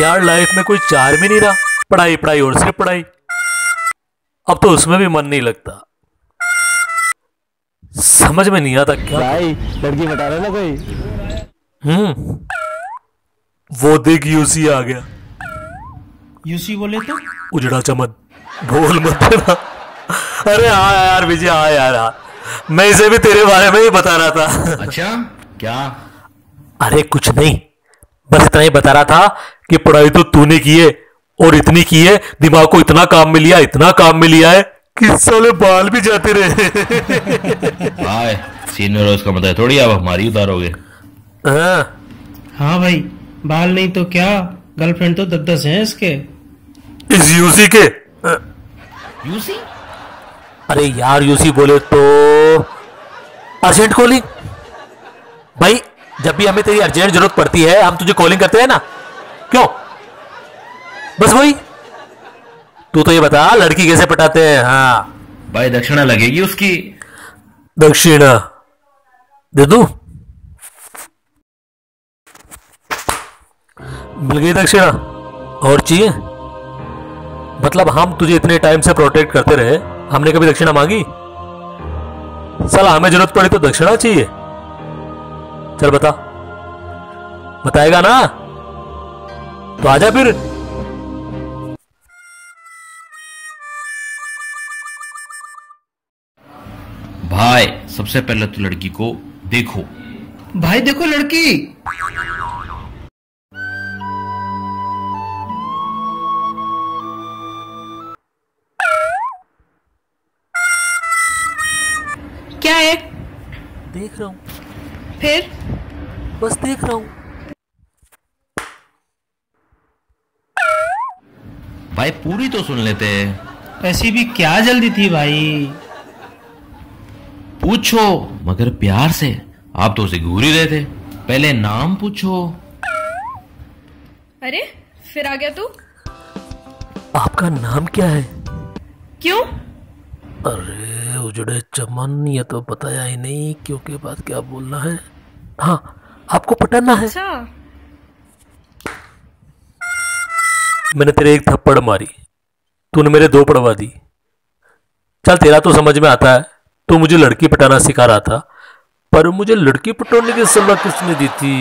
यार लाइफ में कोई चार भी नहीं रहा। पढ़ाई पढ़ाई और सिर्फ़ पढ़ाई। अब तो उसमें भी मन नहीं लगता। समझ में नहीं आता क्या भाई लड़की बता रहा ना कोई? हम्म। वो देख यूसी आ गया। यूसी बोले तो? उजड़ा चमन। बोल मत देना अरे हाँ यार विजय हाँ यार हाँ। मैं इसे भी तेरे बारे में ही बता रहा था। अच्छा क्या? अरे कुछ नहीं। बस इतना ही बता रहा था कि पढ़ाई तो तूने की है और इतनी की है। दिमाग को इतना काम में लिया इतना काम में लिया है कि साले बाल भी जाते रहे। हाय सीनियर हो इसका मतलब थोड़ी आप हमारी उतारोगे। हाँ, हाँ भाई बाल नहीं तो क्या? गर्लफ्रेंड तो दस दस हैं इसके। इस यूसी के। यूसी अरे यार यूसी बोले तो अर्जेंट कॉलिंग भाई जब भी हमें तेरी अर्जेंट ज़रूरत पड़ती है हम तुझे कॉलिंग करते हैं ना। क्यों? बस वही। तू तो ये बता लड़की कैसे पटाते हैं? हाँ। भाई दक्षिणा लगेगी उसकी। दक्षिणा। दे दू? मिल गई दक्षिणा। और चाहिए मतलब हम तुझे इतने टाइम से प्रोटेक्ट करते रहे हमने कभी दक्षिणा मांगी? साला हमें ज़रूरत पड़ी तो दक्षिणा चाहिए। चल बता। बताएगा ना? तो आजा फिर। भाई सबसे पहले तो लड़की को देखो। भाई देखो लड़की। क्या है? देख रहा हूँ। फिर? बस देख रहा हूँ। भाई पूरी तो सुन लेते हैं। ऐसी भी क्या जल्दी थी भाई? पूछो मगर प्यार से। आप तो उसे घूर ही रहे थे। पहले नाम पूछो। अरे फिर आ गया तू। आपका नाम क्या है? क्यों? अरे उजड़े चमन ये तो बताया ही नहीं क्यों के बाद क्या बोलना है। हाँ आपको पटाना है? अच्छा। मैंने तेरे एक थप्पड़ मारी। तूने मेरे दो पड़वा दी। चल तेरा तो समझ में आता है। तू मुझे लड़की पटाना सिखा रहा था पर मुझे लड़की पटाने की सलाह किसने दी थी?